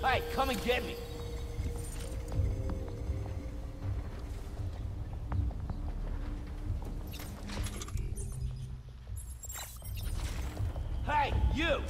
Hey, come and get me. Hey, you!